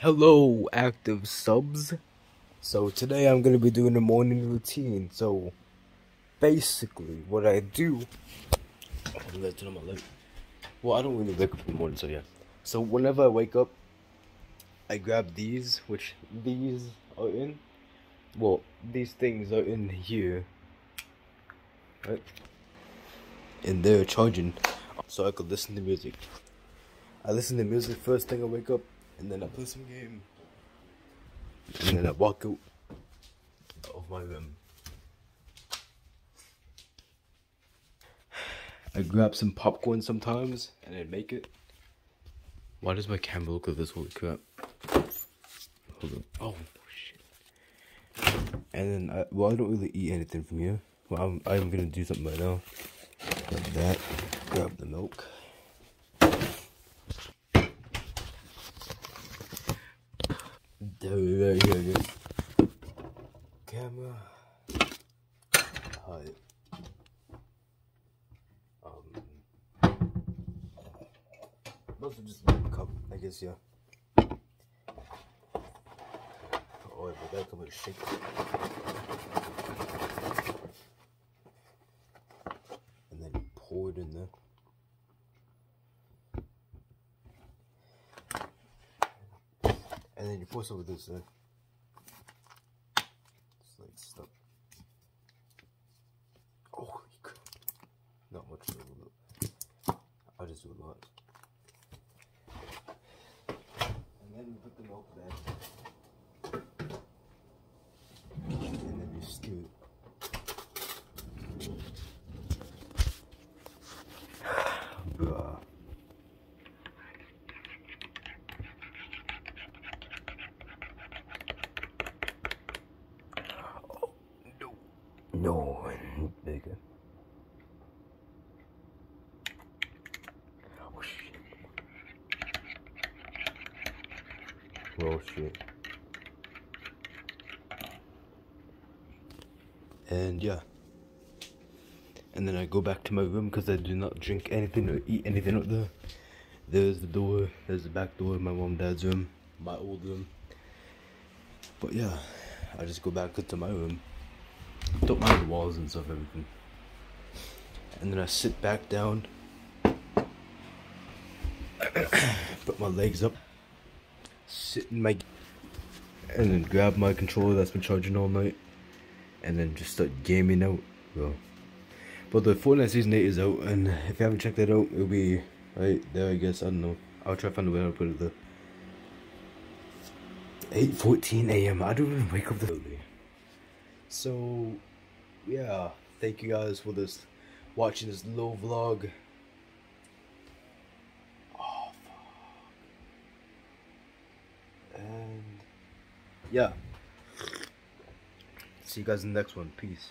Hello, active subs. So today I'm gonna be doing a morning routine. So basically, what I do. Well, I don't really wake up in the morning, so yeah. So whenever I wake up, I grab these, which these are in. Well, these things are in here, right? And they're charging, so I could listen to music. I listen to music first thing I wake up and then I play some game, and then I walk out of my room. I grab some popcorn sometimes and I make it. Why does my camera look like this? Holy crap. Hold on. Oh, shit. And then, I, well, I don't really eat anything from here. Well, I'm, I'm gonna do something right now. Grab that. Grab the milk. Very, very good. Camera. Hi. Um. Must have just a cup, I guess, yeah. Oh, but that come with a shake. And then pour it in there. And then you push of this uh, in. Just like. Oh, not much. I'll just do a lot. And then put the milk there. And then you stew it. Bruh. No, bigger. Oh shit. Oh shit. And yeah. And then I go back to my room because I do not drink anything or eat anything up there. There's the door, there's the back door, of my mom dad's room, my old room. But yeah, I just go back to my room. Don't mind the walls and stuff, everything. And then I sit back down, put my legs up, sit in my, and then grab my controller that's been charging all night, and then just start gaming out, bro. But the Fortnite Season 8 is out, and if you haven't checked that out, it'll be right there, I guess. I don't know. I'll try to find a way to put it there. 8.14 a.m. I don't even wake up this early. So, yeah, thank you guys for this, watching this little vlog. Oh, fuck. And, yeah. See you guys in the next one. Peace.